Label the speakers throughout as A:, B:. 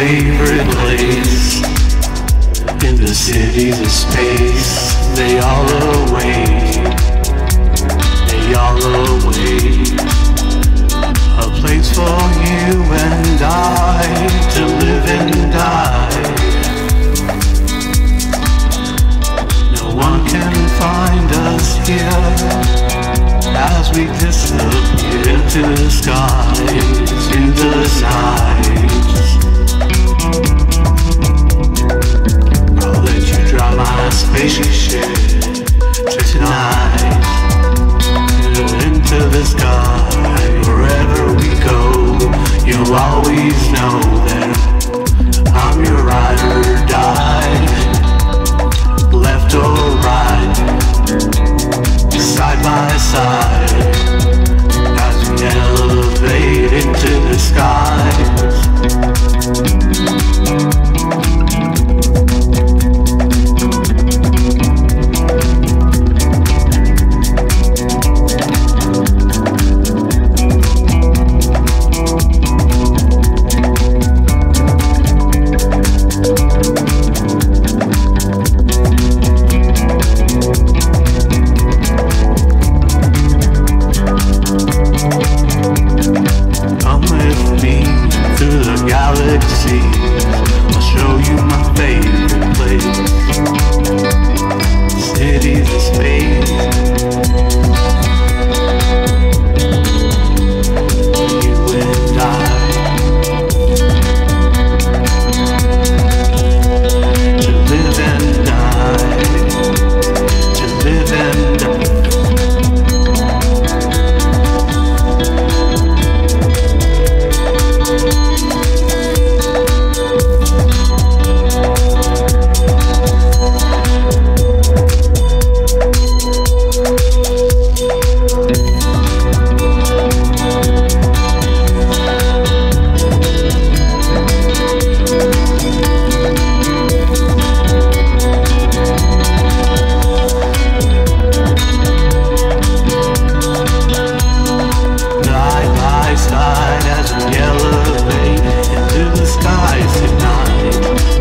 A: favorite place. In the cities of space They all await They all await A place for you and I To live and die. No one can find us here As we disappear into the the sky. Wherever we go, you'll always know that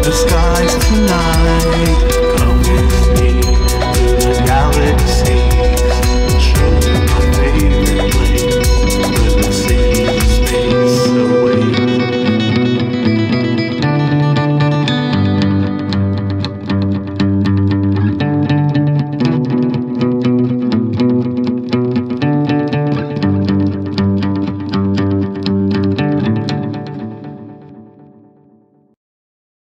A: the skies tonight.